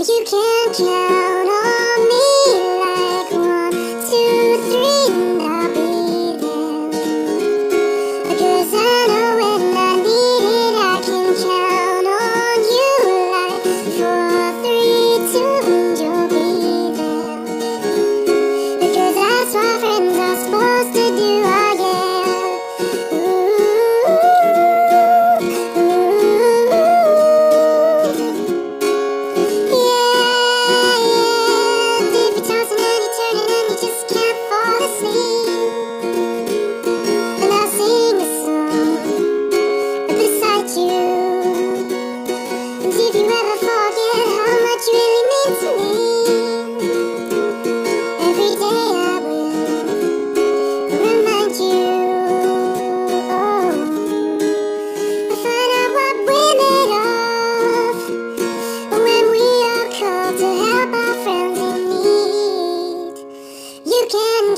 You can't yell.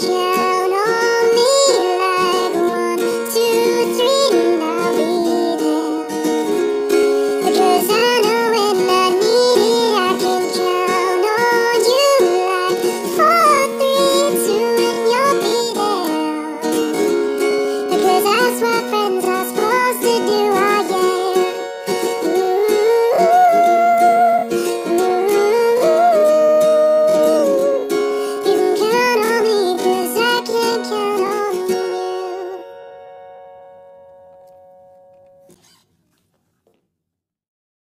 Yeah.